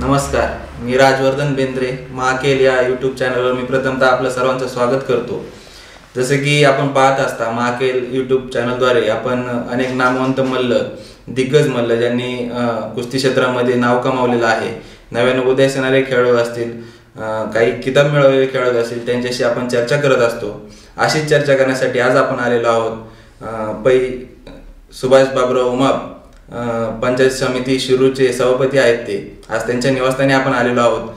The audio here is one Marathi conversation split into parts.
नमस्कार मी राजवर्धन बेंद्रे महाकेल या यूट्यूब चॅनलवर मी प्रथमतः आपलं सर्वांचं स्वागत करतो. जसं की आपण पाहत असता महाकेल यूट्यूब चॅनलद्वारे आपण अनेक नामवंत मल्ल दिग्गज मल्ल ज्यांनी कुस्ती क्षेत्रामध्ये नाव कमावलेलं आहे. नव्याने उदयास येणारे खेळाडू असतील काही किताब मिळवलेले खेळाडू असतील त्यांच्याशी आपण चर्चा करत असतो. अशीच चर्चा करण्यासाठी आज आपण आलेलो आहोत पै सुभाष बाबराव उमाप पंचायत समिती शिरूरचे सभापती आहेत ते. आज त्यांच्या निवासस्थानी आपण आलेलो आहोत.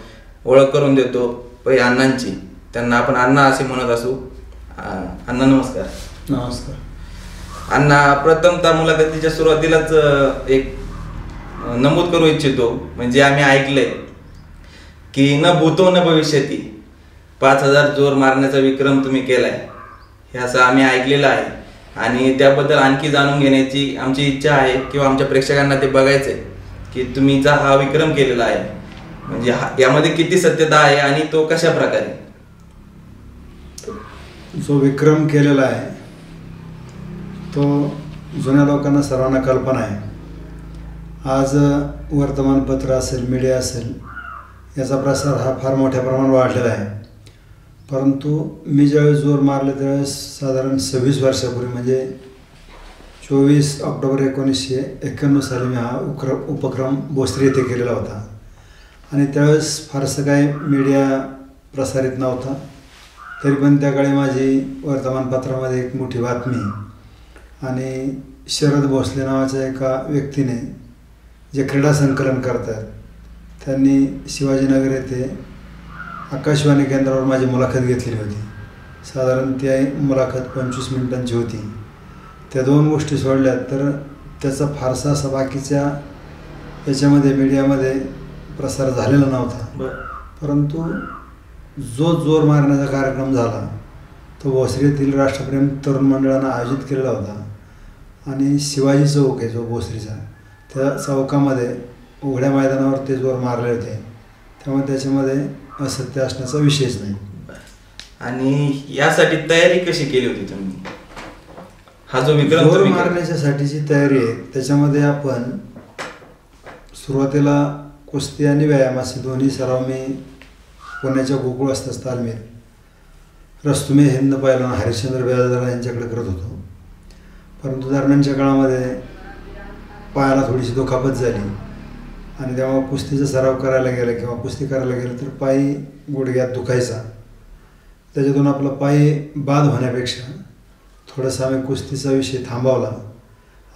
ओळख करून देतो पै अण्णांची. त्यांना आपण अण्णा असे म्हणत असू. अण्णा नमस्कार. नमस्कार. अण्णा प्रथमतः मुलाखतीच्या सुरुवातीलाच एक नमूद करू इच्छितो. म्हणजे आम्ही ऐकलंय की न भूतो न भविष्यती. पाच हजार जोर मारण्याचा विक्रम तुम्ही केलाय. हे असं आम्ही ऐकलेलं आहे. आणि त्याबद्दल आणखी जाणून घेण्याची आमची इच्छा आहे किंवा आमच्या प्रेक्षकांना ते बघायचंय की तुम्ही जा हा विक्रम केलेला आहे. म्हणजे हा- यामध्ये किती सत्यता आहे आणि तो कशा प्रकारे? जो विक्रम केलेला आहे तो जुन्या लोकांना सर्वांना कल्पना आहे. आज वर्तमानपत्र असेल मीडिया असेल याचा प्रसार हा फार मोठ्या प्रमाणात वाढलेला आहे. परंतु मी ज्यावेळेस जोर मारले त्यावेळेस साधारण सव्वीस वर्षापूर्वी म्हणजे चोवीस ऑक्टोबर एकोणीसशे एक्क्याण्णव साली मी हा उक्र उपक्रम भोसरी येथे केलेला होता. आणि त्यावेळेस फारसं काही मीडिया प्रसारित नव्हता. तरी पण त्या काळी माझी वर्तमानपत्रामध्ये एक मोठी बातमी आणि शरद भोसले नावाच्या एका व्यक्तीने जे क्रीडा संकलन करतात त्यांनी शिवाजीनगर येथे आकाशवाणी केंद्रावर माझी मुलाखत घेतलेली होती. साधारण ती आहे मुलाखत पंचवीस मिनिटांची होती. त्या दोन गोष्टी सोडल्या तर त्याचा फारसा असा बाकीच्या याच्यामध्ये मीडियामध्ये प्रसार झालेला नव्हता. परंतु जो जोर मारण्याचा कार्यक्रम झाला तो भोसरी येथील राष्ट्रप्रेम तरुण मंडळानं आयोजित केलेला होता. आणि शिवाजी चौक आहे जो भोसरीचा त्या चौकामध्ये उघड्या मैदानावर ते जोर मारले होते. त्यामुळे त्याच्यामध्ये असत्य असण्याचा विषयच नाही. आणि यासाठी तयारी कशी केली होती तुम्ही? हा जो विक्रम जोर मारण्याच्यासाठीची तयारी आहे. त्याच्यामध्ये आपण सुरुवातीला कुस्ती आणि व्यायाम असे दोन्ही सराव मी पुण्याच्या गोकुळ असताच तालमीत रस्तुमे हिंद पैलवान हरिश्चंद्र बेजादर यांच्याकडे करत होतो. परंतु दरम्यानच्या काळामध्ये पायाला थोडीशी दुखापत झाली. आणि तेव्हा कुस्तीचा सराव करायला गेला किंवा कुस्ती करायला गेलं तर पायी गुडघ्यात दुखायचा. त्याच्यातून आपला पाय बाद होण्यापेक्षा थोडासा आम्ही कुस्तीचा विषय थांबवला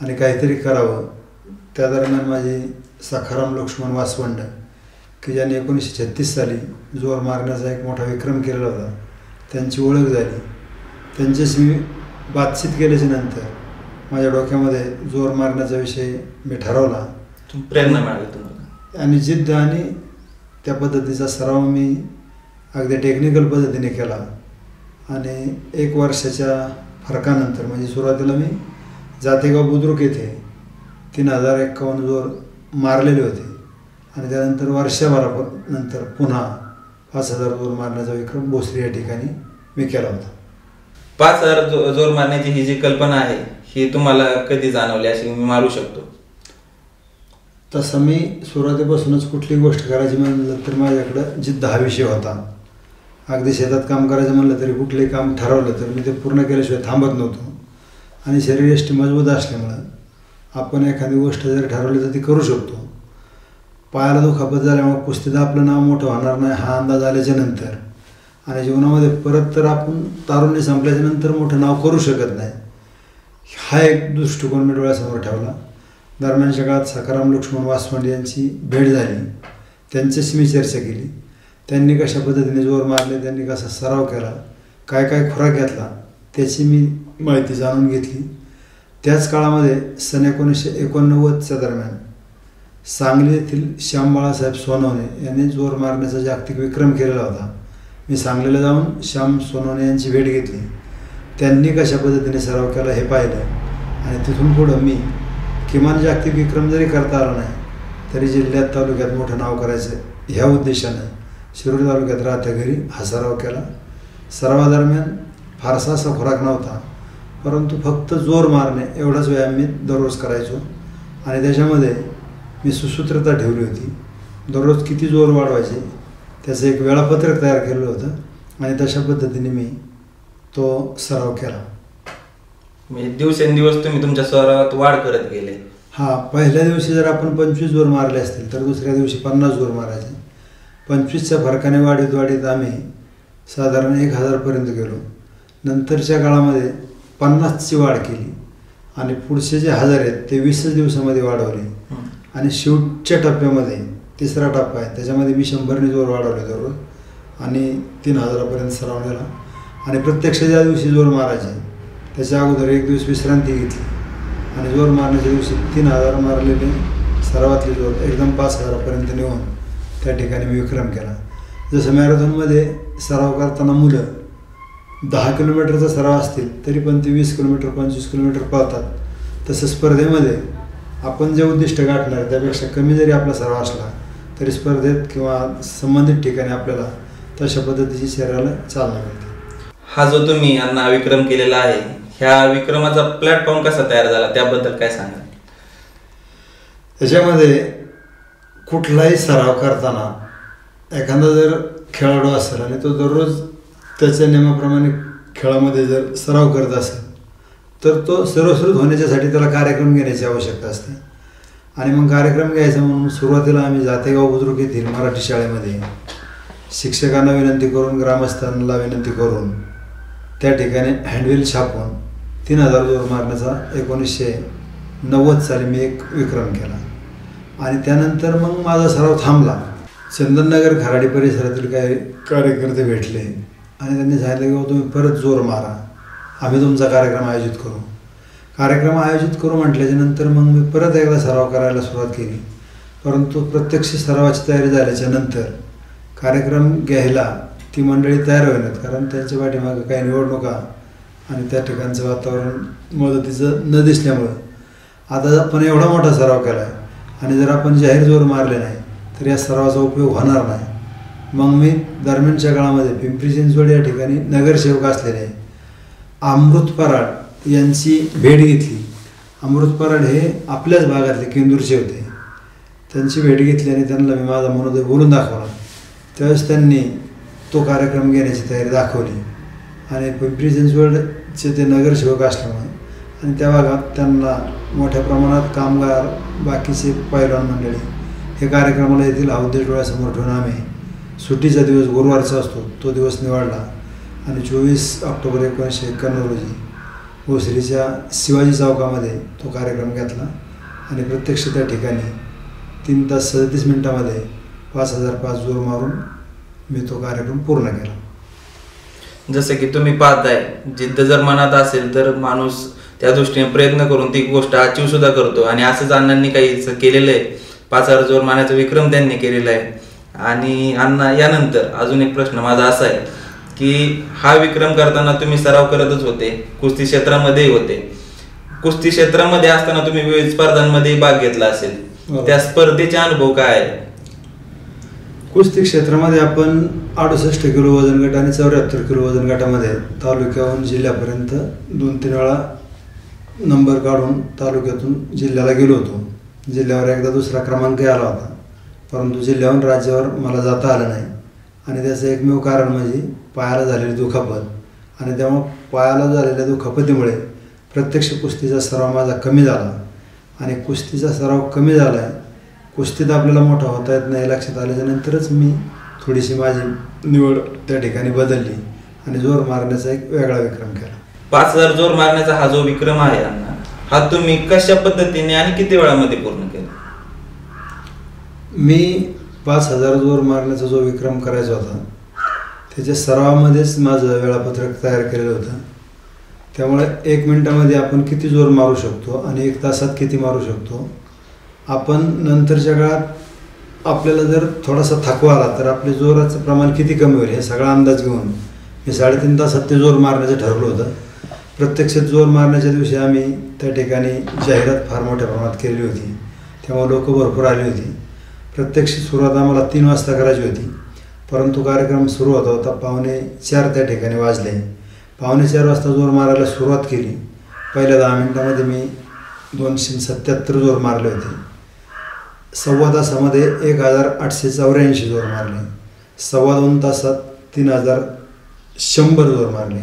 आणि काहीतरी करावं. त्या दरम्यान माझी सखाराम लक्ष्मण वासवंड की ज्यांनी एकोणीसशे छत्तीस साली जोर मारण्याचा एक मोठा विक्रम केलेला होता त्यांची ओळख झाली. त्यांच्याशी मी बातचीत केल्याच्यानंतर माझ्या डोक्यामध्ये जोर मारण्याचा विषय मी ठरवला. प्रेरणा मिळाली तुम्हाला. आणि जिद्द आणि त्या पद्धतीचा सराव मी अगदी टेक्निकल पद्धतीने केला. आणि एक वर्षाच्या फरकानंतर म्हणजे सुरुवातीला मी जातेगाव बुद्रुक येथे तीन हजार एक्कावन्न जोर मारलेले होते. आणि त्यानंतर वर्षभरानंतर पुन्हा पाच हजार जोर मारण्याचा विक्रम भोसरी या ठिकाणी मी केला होता. पाच हजार जो- जोर मारण्याची ही जी कल्पना आहे ही तुम्हाला कधी जाणवली? अशी मी मारू शकतो. तसं मी सुरुवातीपासूनच कुठली गोष्ट करायची म्हणलं तर माझ्याकडं जिद्द हा विषय होता. अगदी शेतात काम करायचं म्हणलं तरी कुठलंही काम ठरवलं तर मी ते पूर्ण केल्याशिवाय थांबत नव्हतो. आणि शरीर एष्टी मजबूत असल्यामुळं आपण एखादी गोष्ट जर ठरवली तर ती करू शकतो. पायाला दुखापत झाल्यामुळे कुस्तीत आपलं नाव मोठं होणार नाही हा अंदाज आल्याच्यानंतर. आणि जीवनामध्ये परत तर आपण तारुण्य संपल्याच्या नंतर मोठं नाव करू शकत नाही. हा एक दृष्टिकोन मी डोळ्यासमोर ठेवला. दरम्यानच्या काळात सखाराम लक्ष्मण वासवंड यांची भेट झाली. त्यांच्याशी मी चर्चा केली. त्यांनी कशा पद्धतीने जोर मारले त्यांनी कसा सराव केला काय काय खुराक घेतला त्याची मी माहिती जाणून घेतली. त्याच काळामध्ये सन एकोणीसशे एकोणनव्वदच्या दरम्यान सांगली येथील श्याम बाळासाहेब सोनवणे यांनी जोर मारण्याचा जागतिक विक्रम केलेला होता. मी सांगलीला जाऊन श्याम सोनवणे यांची भेट घेतली. त्यांनी कशा पद्धतीने सराव केला हे पाहिलं आणि तिथून पुढं मी किमान जागतिक विक्रम जरी करता आला नाही तरी जिल्ह्यात तालुक्यात मोठं नाव करायचं ह्या उद्देशानं शिरूर तालुक्यात राहत्या घरी हा सराव केला. सरावादरम्यान फारसा असा खुराक नव्हता परंतु फक्त जोर मारणे एवढाच व्यायाम मी दररोज करायचो. आणि त्याच्यामध्ये मी सुसूत्रता ठेवली होती. दररोज किती जोर वाढवायचे त्याचं एक वेळापत्रक तयार केलेलं होतं आणि तशा पद्धतीने मी तो सराव केला. म्हणजे दिवसेंदिवस तुम्ही तुमच्या स्वरात वाढ करत गेले. हा पहिल्या दिवशी जर आपण पंचवीस जोर मारले असतील तर दुसऱ्या दिवशी पन्नास जोर मारायचे. पंचवीसच्या फरकाने वाढीत वाढीत आम्ही साधारण एक हजारपर्यंत गेलो. नंतरच्या काळामध्ये पन्नासची वाढ केली. आणि पुढचे जे हजार आहेत ते वीसच दिवसामध्ये वाढवले. आणि शेवटच्या टप्प्यामध्ये तिसरा टप्पा आहे त्याच्यामध्ये मी शंभरने जोर वाढवले दररोज. आणि तीन हजारापर्यंत सराव नेला. आणि प्रत्यक्ष ज्या दिवशी जोर मारायचे त्याच्या अगोदर एक दिवस विश्रांती घेतली. आणि जोर मारण्याच्या दिवशी तीन हजार मारलेले सर्वातले जोर एकदम पाच हजारापर्यंत नेऊन त्या ठिकाणी मी विक्रम केला. जसं मॅरेथॉनमध्ये सराव करताना मुलं दहा किलोमीटरचा सराव असतील तरी पण ते वीस किलोमीटर पंचवीस किलोमीटर पळतात. तसं स्पर्धेमध्ये आपण जे उद्दिष्ट गाठणार त्यापेक्षा कमी जरी आपला सराव असला तरी स्पर्धेत किंवा संबंधित ठिकाणी आपल्याला तशा पद्धतीची शरीराला चालना मिळते. हा जो तुम्ही यांना विक्रम केलेला आहे ह्या विक्रमाचा प्लॅटफॉर्म कसा तयार झाला? त्याबद्दल काय सांगा त्याच्यामध्ये कुठलाही सराव करताना एखादा जर खेळाडू असेल आणि तो दररोज त्याच्या नियमाप्रमाणे खेळामध्ये जर सराव करत असेल तर तो सर्वश्रुत होण्याच्यासाठी त्याला कार्यक्रम घेण्याची आवश्यकता असते. आणि मग कार्यक्रम घ्यायचा म्हणून सुरुवातीला आम्ही जातेगाव बुद्रुक येथील मराठी शाळेमध्ये शिक्षकांना विनंती करून ग्रामस्थांना विनंती करून त्या ठिकाणी हँडविल छापून तीन हजार जोर मारण्याचा एकोणीसशे नव्वद साली मी एक विक्रम केला. आणि त्यानंतर मग माझा सराव थांबला. चंदननगर खराडी परिसरातील काही कार्यकर्ते भेटले. आणि त्यांनी सांगितलं की तुम्ही परत जोर मारा. आम्ही तुमचा कार्यक्रम आयोजित करू. कार्यक्रम आयोजित करू म्हटल्याच्या नंतर मग मी परत एकदा सराव करायला सुरुवात केली. परंतु प्रत्यक्ष सरावाची तयारी झाल्याच्यानंतर कार्यक्रम घ्यायला ती मंडळी तयार होईनात. कारण त्यांच्या पाठीमागं काही निवडणुका आणि त्या ठिकाणचं वातावरण मदतीचं न दिसल्यामुळं. आता आपण एवढा मोठा सराव केला आहे आणि जर आपण जाहीर जोर मारले नाही तर या सरावाचा उपयोग होणार नाही. मग मी दरम्यानच्या काळामध्ये पिंपरी चिंचवड या ठिकाणी नगरसेवक असलेले अमृत पराड यांची भेट घेतली. अमृत पराड हे आपल्याच भागातले केंदूरचे होते. त्यांची भेट घेतली आणि त्यांना मी माझा मनोदय बोलून दाखवला. त्यावेळेस त्यांनी तो कार्यक्रम घेण्याची तयारी दाखवली. आणि पिंपरी चिंचवड चे ते नगरसेवक असल्यामुळे. आणि त्या भागात त्यांना मोठ्या प्रमाणात कामगार बाकीचे पैलवान मंडळी हे कार्यक्रमाला येथील हा उद्देश डोळ्यासमोर ठेवून आम्ही सुट्टीचा दिवस गुरुवारचा असतो तो दिवस निवडला. आणि चोवीस ऑक्टोबर एकोणीसशे एक्क्याण्णव रोजी भोसरीच्या शिवाजी चौकामध्ये तो कार्यक्रम घेतला. आणि प्रत्यक्ष त्या ठिकाणी तीन तास सदतीस मिनिटामध्ये पाच हजार पाच जोर मारून मी तो कार्यक्रम पूर्ण केला. जसं की तुम्ही पाहताय जिद्द जर मनात असेल तर माणूस त्या दृष्टीने प्रयत्न करून ती गोष्ट अचीव सुद्धा करतो. आणि असंच अण्णांनी काही केलेलं आहे. पाच हजार जोर मारण्याचा विक्रम त्यांनी केलेला आहे. आणि अण्णा यानंतर अजून एक प्रश्न माझा असा आहे की हा विक्रम करताना तुम्ही सराव करतच होते कुस्ती क्षेत्रामध्ये होते. कुस्ती क्षेत्रामध्ये असताना तुम्ही विविध स्पर्धांमध्ये भाग घेतला असेल. हो. त्या स्पर्धेचे अनुभव काय आहे? कुस्ती क्षेत्रामध्ये आपण अडुसष्ट किलो वजन गट आणि चौऱ्याहत्तर किलो वजन गटामध्ये तालुक्याहून जिल्ह्यापर्यंत दोन तीन वेळा नंबर काढून तालुक्यातून जिल्ह्याला गेलो होतो. जिल्ह्यावर एकदा दुसरा क्रमांकही आला होता. परंतु जिल्ह्याहून राज्यावर मला जाता आलं नाही. आणि त्याचं एकमेव कारण म्हणजे पायाला झालेली दुखापत. आणि त्यामुळं पायाला झालेल्या दुखापतीमुळे प्रत्यक्ष कुस्तीचा सराव माझा कमी झाला. आणि कुस्तीचा सराव कमी झाला आहे कुस्तीत आपल्याला मोठा होता येत नाही लक्षात आल्याच्या नंतरच मी थोडीशी माझी निवड त्या ठिकाणी बदलली आणि जोर मारण्याचा एक वेगळा विक्रम केला. पाच हजार जोर मारण्याचा हा जो विक्रम आहे अण्णा हा तुम्ही कशा पद्धतीने आणि किती वेळामध्ये पूर्ण केला? मी पाच हजार जोर मारण्याचा जो विक्रम करायचा होता त्याच्या सरावामध्येच माझं वेळापत्रक तयार केलेलं होतं. त्यामुळे एक मिनिटामध्ये आपण किती जोर मारू शकतो आणि एक तासात किती मारू शकतो आपण नंतरच्या काळात आपल्याला जर थोडासा थकवा आला तर आपले जोराचं प्रमाण किती कमी होईल हे सगळा अंदाज घेऊन मी साडेतीन तासात ते जोर मारण्याचं ठरवलं होतं. प्रत्यक्षात जोर मारण्याच्या दिवशी आम्ही त्या ठिकाणी जाहिरात फार मोठ्या प्रमाणात केली होती. त्यामुळे लोक भरपूर आली होती. प्रत्यक्ष सुरुवात आम्हाला तीन वाजता करायची होती. परंतु कार्यक्रम सुरू होता होता पावणे चार त्या ठिकाणी वाजले. पावणे चार वाजता जोर मारायला सुरुवात केली. पहिल्या दहा मिनटामध्ये मी दोनशे सत्याहत्तर जोर मारले होते. सव्वा तासामध्ये एक हजार आठशे चौऱ्याऐंशी जोर मारले. सव्वा दोन तासात तीन हजार शंभर जोर मारले.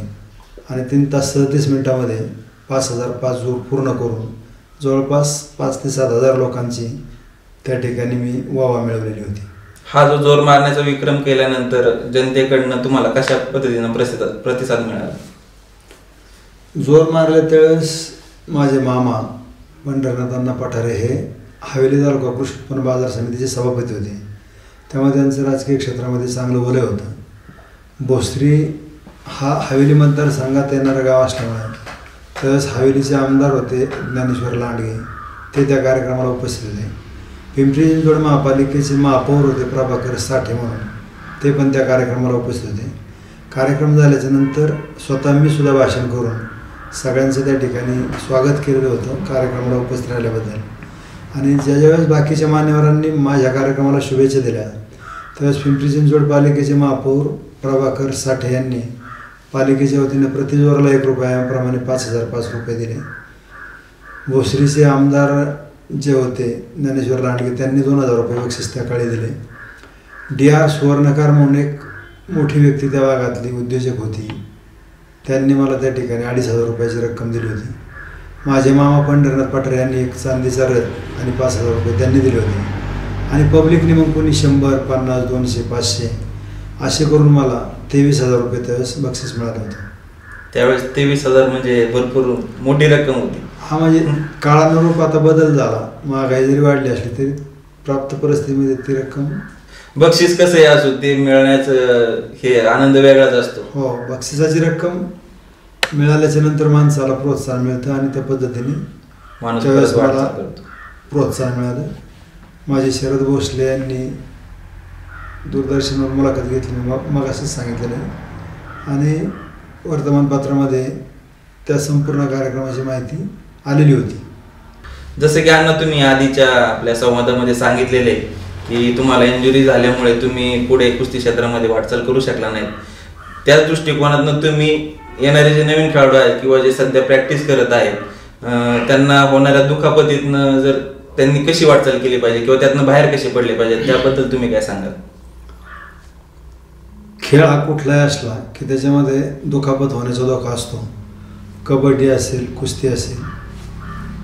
आणि तीन तास सदतीस मिनिटामध्ये पाच हजार पाच जोर पूर्ण करून जवळपास पाच ते सात हजार लोकांची त्या ठिकाणी मी वावा मिळवलेली होती. हा जो जोर मारण्याचा विक्रम केल्यानंतर जनतेकडनं तुम्हाला कशा पद्धतीनं प्रतिसाद प्रतिसाद मिळाला? जोर मारले त्यावेळेस माझे मामा पंढरनाथ अण्णा पठारे हे हवेली तालुका कृषी उत्पन्न बाजार समितीचे सभापती होते. त्यामुळे त्यांचं राजकीय क्षेत्रामध्ये चांगलं वलय होतं. भोसरी हा हवेली मतदारसंघात येणारं गाव असल्यामुळे तसंच हवेलीचे आमदार होते ज्ञानेश्वर लांडगे. ते त्या कार्यक्रमाला उपस्थित होते. पिंपरी चिंचवड महापालिकेचे महापौर होते प्रभाकर साठे म्हणून. ते पण त्या कार्यक्रमाला उपस्थित होते. कार्यक्रम झाल्याच्यानंतर स्वतः मी सुद्धा भाषण करून सगळ्यांचं त्या ठिकाणी स्वागत केलेलं होतं. कार्यक्रमाला उपस्थित राहिल्याबद्दल. आणि ज्या ज्यावेळेस बाकीच्या मान्यवरांनी माझ्या कार्यक्रमाला शुभेच्छा दिल्या त्यावेळेस पिंपरी चिंचवड पालिकेचे महापौर प्रभाकर साठे यांनी पालिकेच्या वतीने प्रतिजोराला एक रुपयाप्रमाणे पाच हजार पाच रुपये दिले. भोसरीचे आमदार जे होते ज्ञानेश्वर लांडगे त्यांनी दोन हजार रुपये बक्षीस त्या काळी दिले. डी आर सुवर्णकार म्हणून एक मोठी व्यक्ती त्या भागातली उद्योजक होती. त्यांनी मला त्या ठिकाणी अडीच हजार रुपयाची रक्कम दिली होती. माझे मामा पंढरनाथ पाटरे यांनी एक चांदीचा रथ आणि पाच हजार रुपये त्यांनी दिले होते. आणि पब्लिकने मग कोणी शंभर पन्नास दोनशे पाचशे असे करून मला तेवीस हजार रुपये त्यावेळेस बक्षीस मिळालं होतं. त्यावेळेस तेवीस हजार म्हणजे भरपूर मोठी रक्कम होती. हा म्हणजे काळानुरूप आता बदल झाला. महागाई जरी वाढली असली तरी प्राप्त परिस्थितीमध्ये ती रक्कम बक्षीस कसं असो ते मिळण्याचं हे आनंद वेगळाच असतो. हो बक्षिसाची रक्कम मिळाल्याच्या नंतर माणसाला प्रोत्साहन मिळतं आणि त्या पद्धतीने माणूस त्यावेळेस परत मला वाटचाल करतो. प्रोत्साहन मिळालं. माझे शरद भोसले यांनी दूरदर्शनवर मुलाखत घेतली मी मग मग असंच सांगितलेलं आहे. आणि वर्तमानपत्रामध्ये त्या संपूर्ण कार्यक्रमाची माहिती आलेली होती. जसं की अण्णा तुम्ही आधीच्या आपल्या संवादामध्ये सांगितलेले की तुम्हाला इंजुरी झाल्यामुळे तुम्ही पुढे कुस्ती क्षेत्रामध्ये वाटचाल करू शकला नाही त्याच दृष्टिकोनातून तुम्ही येणारे जे नवीन खेळाडू आहेत किंवा जे सध्या प्रॅक्टिस करत आहेत त्यांना होणाऱ्या दुखापतीतनं जर त्यांनी कशी वाटचाल केली पाहिजे किंवा त्यातनं बाहेर कसे पडले पाहिजे त्याबद्दल तुम्ही काय सांगाल? खेळ हा कुठलाही असला की त्याच्यामध्ये दुखापत होण्याचा धोका असतो. कबड्डी असेल कुस्ती असेल.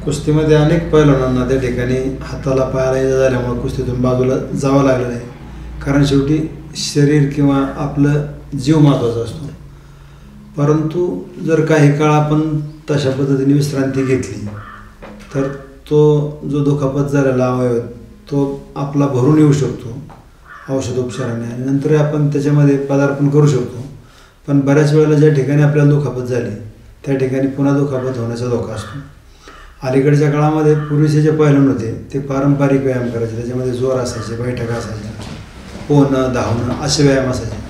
कुस्तीमध्ये अनेक पैलवानांना त्या ठिकाणी हाताला पायाला इजा झाल्यामुळे कुस्तीतून बाजूला जावं लागलेलं आहे कारण शेवटी शरीर किंवा आपलं जीव महत्त्वाचा असतो. परंतु जर काही काळ आपण तशा पद्धतीने विश्रांती घेतली तर तो जो दुखापत झालेला अवयव तो आपला भरून येऊ शकतो औषधोपचाराने आणि नंतर आपण त्याच्यामध्ये पदार्पण करू शकतो. पण बऱ्याच वेळेला ज्या ठिकाणी आपल्याला दुखापत झाली त्या ठिकाणी पुन्हा दुखापत होण्याचा धोका असतो. अलीकडच्या काळामध्ये पूर्वीचे जे पैलून होते ते पारंपरिक व्यायाम करायचे. त्याच्यामध्ये जोर असायचे बैठक असायच्या पोहणं धावणं असे व्यायाम असायचे.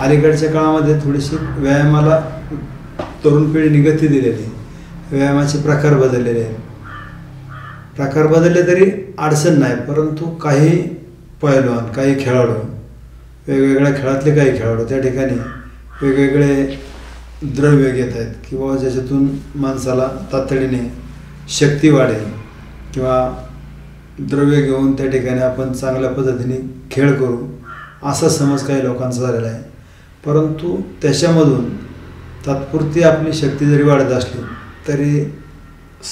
अलीकडच्या काळामध्ये थोडीशी व्यायामाला तरुण पिढीने गती दिलेली. व्यायामाचे प्रकार बदललेले आहेत. प्रकार बदलले तरी अडचण नाही परंतु काही पैलवान काही खेळाडू वेगवेगळ्या खेळातले काही खेळाडू त्या ठिकाणी वेगवेगळे द्रव्य घेत आहेत किंवा ज्याच्यातून माणसाला तातडीने शक्ती वाढेल किंवा द्रव्य घेऊन त्या ठिकाणी आपण चांगल्या पद्धतीने खेळ करू असा समज काही लोकांचा झालेला आहे. परंतु त्याच्यामधून तात्पुरती आपली शक्ती जरी वाढत असली तरी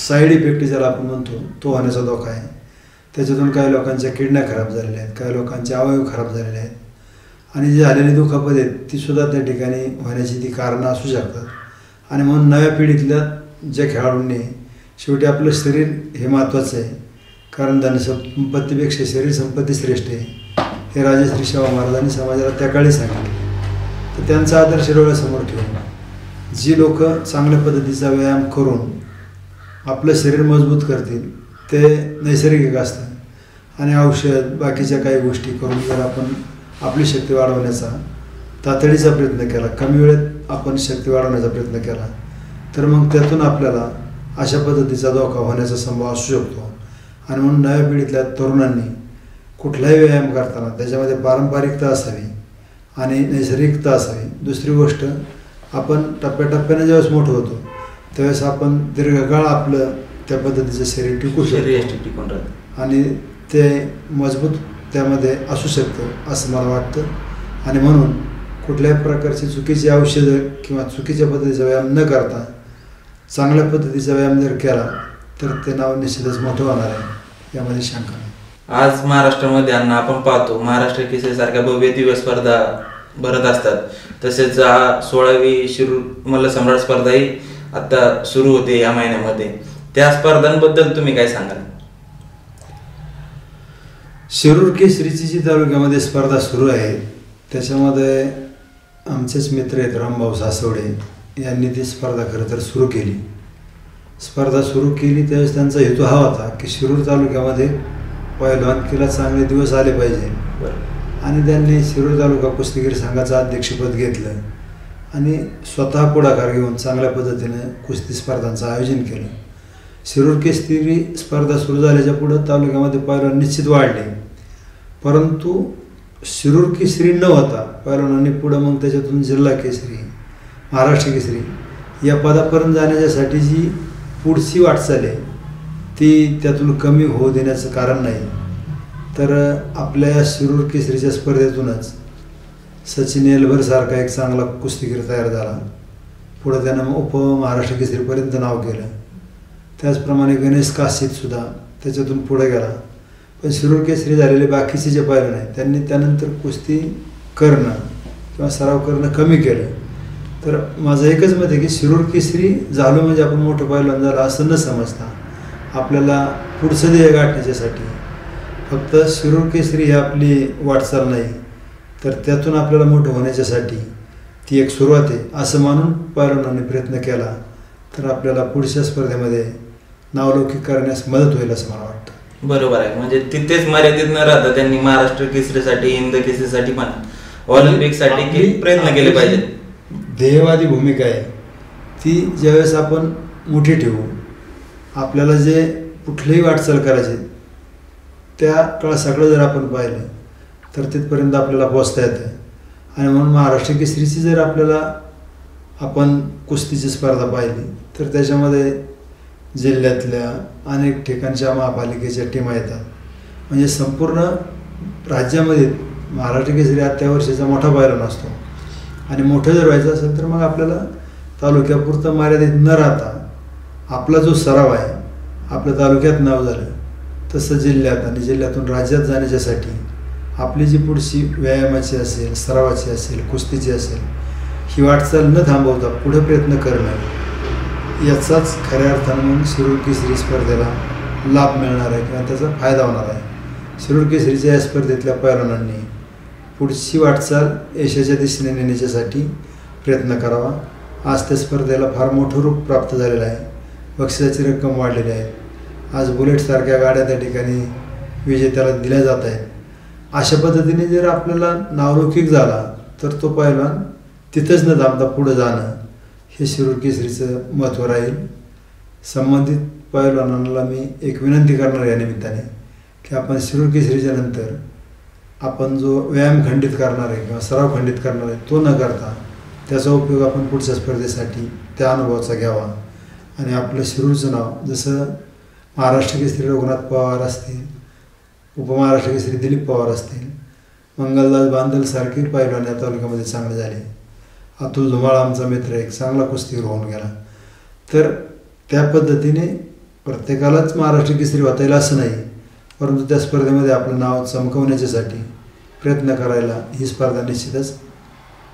साईड इफेक्ट ज्याला आपण म्हणतो तो होण्याचा धोका आहे. त्याच्यातून काही लोकांच्या किडण्या खराब झालेल्या आहेत काही लोकांचे अवयव खराब झालेले आहेत. आणि जी झालेली दुखापत आहेत तीसुद्धा त्या ठिकाणी होण्याची ती कारणं असू शकतात. आणि म्हणून नव्या पिढीतल्या ज्या खेळाडूंनी शेवटी आपलं शरीर हे महत्त्वाचं आहे. कारण धनसंपत्तीपेक्षा शरीर संपत्ती श्रेष्ठ आहे. हे राजश्री शाहू महाराजांनी समाजाला त्या काळी सांगितलं. तर त्यांचा आदर्श डोळ्यासमोर ठेवून. जी लोक चांगल्या पद्धतीचा व्यायाम करून आपलं शरीर मजबूत करतील ते नैसर्गिक असतं आणि औषध बाकीच्या काही गोष्टी करून जर आपण आपली शक्ती वाढवण्याचा तातडीचा प्रयत्न केला कमी वेळेत आपण शक्ती वाढवण्याचा प्रयत्न केला तर मग त्यातून आपल्याला अशा पद्धतीचा धोका होण्याचा संभव असू शकतो. आणि म्हणून नव्या पिढीतल्या तरुणांनी कुठलाही व्यायाम करताना त्याच्यामध्ये पारंपरिकता असावी. आणि नैसर्गिकता असावी दुसरी गोष्ट आपण टप्प्याटप्प्याने ज्यावेळेस मोठं होतो त्यावेळेस आपण दीर्घकाळ आपलं त्या पद्धतीचं शरीर टिकू शकतो. टिकून राहतं. आणि ते मजबूत त्यामध्ये असू शकतं असं मला वाटतं. आणि म्हणून कुठल्याही प्रकारची चुकीची औषधं किंवा चुकीच्या पद्धतीचा व्यायाम न करता चांगल्या पद्धतीचा व्यायाम जर केला तर ते नाव निश्चितच मोठं होणार आहे. यामध्ये शंका नाही. आज महाराष्ट्रामध्ये अन्न आपण पाहतो महाराष्ट्र केसरी सारख्या भव्य दिव्य स्पर्धा भरत असतात. तसेच सोळावी शिरूर मल्ल सम्राट स्पर्धाही आता सुरू होते या महिन्यामध्ये. त्या स्पर्धांबद्दल तुम्ही काय सांगाल? शिरूर केसरीची जी तालुक्यामध्ये स्पर्धा सुरू आहे त्याच्यामध्ये आमचेच मित्र आहेत रामभाऊ सासवडे यांनी ती स्पर्धा खरं तर सुरू केली. स्पर्धा सुरू केली त्यावेळेस त्यांचा हेतू हा होता की शिरूर तालुक्यामध्ये पहिलवानकीला चांगले दिवस आले पाहिजे. आणि त्यांनी शिरूर तालुका कुस्तीगीर संघाचं अध्यक्षपद घेतलं. आणि स्वतः पुढाकार घेऊन चांगल्या पद्धतीनं कुस्ती स्पर्धांचं आयोजन केलं. शिरूर केसरी स्पर्धा सुरू झाल्याच्या पुढं तालुक्यामध्ये पहिलवान निश्चित वाढले. परंतु शिरूर केसरी न होता पहिलवानांनी पुढं मग त्याच्यातून जिल्हा केसरी महाराष्ट्र केसरी या पदापर्यंत जाण्याच्यासाठी जी पुढची वाटचाल आहे ती त्यातून कमी होऊ देण्याचं कारण नाही. तर आपल्या या शिरूर केसरीच्या स्पर्धेतूनच सचिन एलभरसारखा एक चांगला कुस्तीगीर तयार झाला. पुढं त्यानं उप महाराष्ट्र केसरीपर्यंत नाव केलं. त्याचप्रमाणे गणेश काशीतसुद्धा त्याच्यातून पुढे गेला. पण शिरूर केसरी झालेले बाकीचे जे पाहिले नाही त्यांनी त्यानंतर कुस्ती करणं किंवा सराव करणं कमी केलं. तर माझं एकच मत आहे की शिरूर केसरी झालो म्हणजे आपण मोठं पाहिलं झालं असं न समजता आपल्याला पुढचं ध्येय गाठण्याच्यासाठी फक्त शिरूर केसरी ही आपली वाटचाल नाही तर त्यातून आपल्याला मोठं होण्याच्यासाठी ती एक सुरुवात आहे. असं मानून पहिलवानांनी प्रयत्न केला तर आपल्याला पुढच्या स्पर्धेमध्ये नावलौकिक करण्यास मदत होईल असं मला वाटतं. बरोबर आहे. म्हणजे तिथेच मर्यादित न राहता त्यांनी महाराष्ट्र केसरीसाठी हिंद केसरीसाठी पण ऑलिम्पिकसाठी आपली- प्रयत्न केले पाहिजेत? ध्येयवादी भूमिका आहे ती ज्यावेळेस आपण मोठी ठेवू आपल्याला जे कुठलीही वाटचाल करायची त्या काळ सगळं जर आपण पाहिलं तर तिथपर्यंत आपल्याला पोचता येतं आणि म्हणून महाराष्ट्र केसरीची जर आपल्याला आपण कुस्तीची स्पर्धा पाहिली तर त्याच्यामध्ये जिल्ह्यातल्या अनेक ठिकाणच्या महापालिकेच्या टीमा येतात. म्हणजे संपूर्ण राज्यामध्ये महाराष्ट्र केसरी आत्या वर्षीचा मोठा पायरा नसतो. आणि मोठं जर व्हायचं असेल तर मग आपल्याला तालुक्यापुरतं मर्यादित न राहता आपला जो सराव आहे आपल्या तालुक्यात नाव झालं तसं जिल्ह्यात आणि जिल्ह्यातून राज्यात जाण्याच्यासाठी आपली जी पुढची व्यायामाची असेल सरावाची असेल कुस्तीची असेल ही वाटचाल न थांबवता पुढे प्रयत्न करणं याचाच खऱ्या अर्थानं मग शिरूर केसरी स्पर्धेला लाभ मिळणार आहे किंवा त्याचा फायदा होणार आहे. शिरूर केसरीच्या या स्पर्धेतल्या पैलवानांनी पुढची वाटचाल यशाच्या दिशेने नेण्याच्यासाठी प्रयत्न करावा. आज त्या स्पर्धेला फार मोठं रूप प्राप्त झालेलं आहे. बक्षिसाची रक्कम वाढलेली आहे. आज बुलेटसारख्या गाड्या त्या ठिकाणी विजेत्याला दिल्या जात आहेत. अशा पद्धतीने जर आपल्याला नावलौकिक झाला तर तो पहिलवान तिथंच न थांबता पुढं जाणं हे शिरूर केसरीचं महत्त्व राहील. संबंधित पैलवानांना मी एक विनंती करणार या निमित्ताने की आपण शिरूर केसरीच्या नंतर आपण जो व्यायाम खंडित करणार आहे किंवा सराव खंडित करणार आहे तो न करता त्याचा उपयोग आपण पुढच्या स्पर्धेसाठी त्या अनुभवाचा घ्यावा. आणि आपलं शिरूरचं नाव. जसं महाराष्ट्र केसरी रघुनाथ पवार असतील उपमहाराष्ट्र केसरी दिलीप पवार असतील मंगलदास बांदल सारखे पैलवान या तालुक्यामध्ये चांगले झाले. अतुल धुमाळ आमचा मित्र एक चांगला कुस्तीगीर होऊन गेला. तर त्या पद्धतीने प्रत्येकालाच महाराष्ट्र केसरी होता येईल असं नाही परंतु त्या स्पर्धेमध्ये आपलं नाव चमकवण्याच्यासाठी प्रयत्न करायला ही स्पर्धा निश्चितच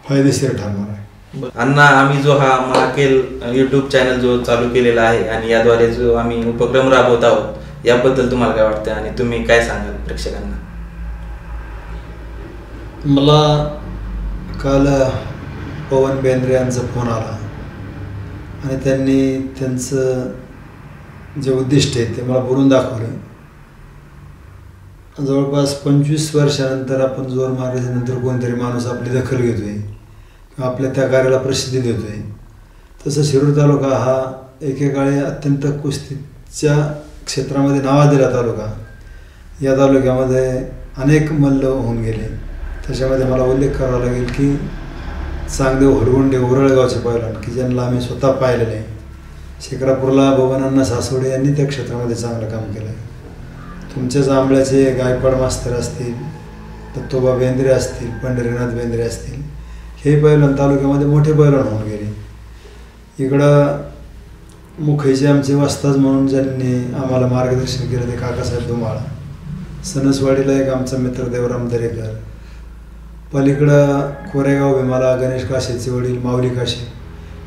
फायदेशीर ठरणार आहे. अण्णा आम्ही जो हा महाकेल युट्यूब चॅनल जो चालू केलेला आहे आणि याद्वारे जो आम्ही उपक्रम राबवत आहोत याबद्दल तुम्हाला काय वाटतं आणि तुम्ही काय सांगाल प्रेक्षकांना? मला काल पवन बेंद्रे यांचा फोन आला. आणि त्यांनी त्यांचं जे उद्दिष्ट आहे ते मला बोलून दाखवलं. जवळपास पंचवीस वर्षानंतर आपण जोर मारल्यानंतर कोणतरी माणूस आपली दखल घेतोय. आपल्या त्या कार्याला प्रसिद्धी देतोय. तसं शिरूर तालुका हा एकेकाळी अत्यंत कुस्तीच्या क्षेत्रामध्ये नावाजलेला तालुका. या तालुक्यामध्ये अनेक मल्ल होऊन गेले. त्याच्यामध्ये मला उल्लेख करावा लागेल की चांगदेव हरगुंडे उरळगावचे पैलवान की ज्यांना आम्ही स्वतः पाहिलेले आहे. शिक्रापूरला बबनांना सासवडे यांनी त्या क्षेत्रामध्ये चांगलं काम केलं. आहे तुमच्याच आंबळ्याचे गायकवाड मास्तर असतील दत्तोबा बेंद्रे असतील पंढरीनाथ बेंद्रे असतील हे बैलन तालुक्यामध्ये मोठे पैलवान होऊन गेले. इकडं मुखैचे आमचे वस्ताज म्हणून ज्यांनी आम्हाला मार्गदर्शन केलं ते काकासाहेब धुमाळा. सणसवाडीला एक आमचा मित्र देवराम दरेकर. पलीकडं कोरेगाव भीमाला गणेश काशेचे वडील माऊली काशे.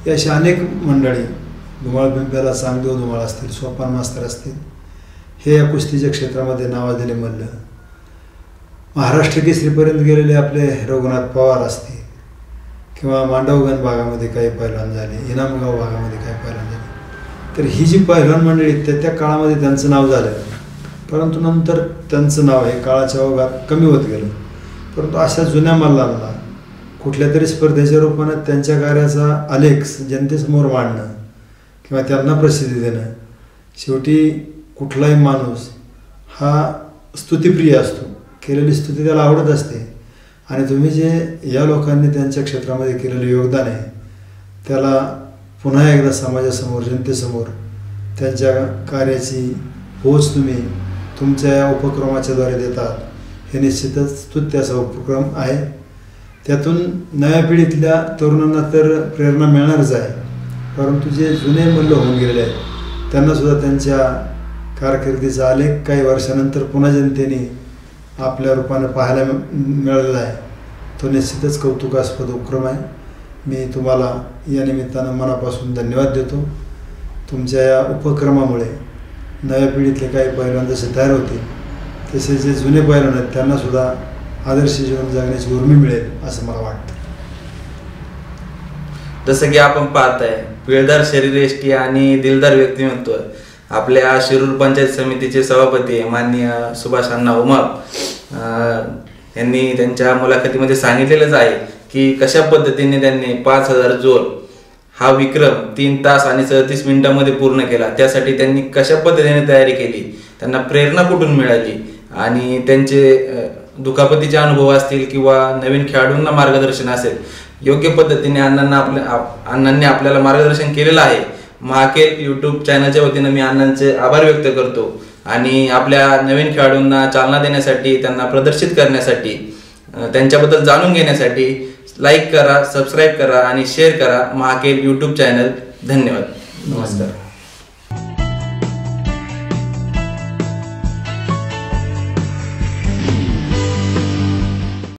ही अशी अनेक मंडळी धुमाळ बिंब्याला चांगदेव धुमाळ असतील सोपान मास्तर असतील. हे या कुस्तीच्या क्षेत्रामध्ये नावाजलेले मल्ल. महाराष्ट्र केसरीपर्यंत गेलेले आपले रघुनाथ पवार असतील. किंवा मांडवगण भागामध्ये काही पैलवान झाले इनामगाव भागामध्ये काही पैलवान झाले. तर ही जी पैलवान मंडळी त्या त्या काळामध्ये त्यांचं नाव झालं. परंतु नंतर त्यांचं नाव हे काळाच्या ओघात कमी होत गेलं. परंतु अशा जुन्या मल्लांना कुठल्या तरी स्पर्धेच्या रूपानं त्यांच्या कार्याचा आलेख जनतेसमोर मांडणं किंवा त्यांना प्रसिद्धी देणं शेवटी कुठलाही माणूस हा स्तुतिप्रिय असतो. केलेली स्तुती त्याला आवडत असते. आणि तुम्ही जे या लोकांनी त्यांच्या क्षेत्रामध्ये केलेलं योगदान आहे त्याला पुन्हा एकदा समाजासमोर जनतेसमोर त्यांच्या कार्याची पोच तुम्ही तुमच्या या उपक्रमाच्याद्वारे देतात हे निश्चितच स्तुत्य असा उपक्रम आहे. त्यातून नव्या पिढीतल्या तरुणांना तर प्रेरणा मिळणारच आहे परंतु जे जुने मूल्य होऊन गेलेले आहेत त्यांनासुद्धा त्यांच्या कारकिर्दीचा आलेख काही वर्षानंतर पुन्हा जनतेने आपल्या रूपाने पाहायला मिळालेला आहे. तो निश्चितच कौतुकास्पद उपक्रम आहे. मी तुम्हाला या निमित्तानं मनापासून धन्यवाद देतो. तुमच्या या उपक्रमामुळे नव्या पिढीतले काही पैलवान जसे तयार होतील. तसे जे जुने पैलवान आहेत त्यांनासुद्धा आदर्श जीवन जगण्याची उर्मी मिळेल असं मला वाटतं. जसं की आपण पाहताय पिळदार शरीरयष्टी आणि दिलदार व्यक्तिमत्व. आपल्या शिरूर पंचायत समितीचे सभापती माननीय सुभाष अण्णा उमाप यांनी त्यांच्या मुलाखतीमध्ये सांगितलेलंच आहे की कशा पद्धतीने त्यांनी पाच हजार जोर हा विक्रम तीन तास आणि सदतीस मिनिटांमध्ये पूर्ण केला त्यासाठी त्यांनी कशा पद्धतीने तयारी केली त्यांना प्रेरणा कुठून मिळाली आणि त्यांचे दुखापतीचे अनुभव असतील किंवा नवीन खेळाडूंना मार्गदर्शन असेल योग्य पद्धतीने अण्णांना आपल्या आप- अण्णांनी आपल्याला मार्गदर्शन केलेलं आहे महाकेल युट्यूब चॅनलच्या वतीनं मी अण्णांचे आभार व्यक्त करतो आणि आपल्या नवीन खेळाडूंना चालना देण्यासाठी त्यांना प्रदर्शित करण्यासाठी त्यांच्याबद्दल जाणून घेण्यासाठी लाईक करा सबस्क्राईब करा आणि शेअर करा महाकेल यूट्यूब चॅनल धन्यवाद. नमस्कार.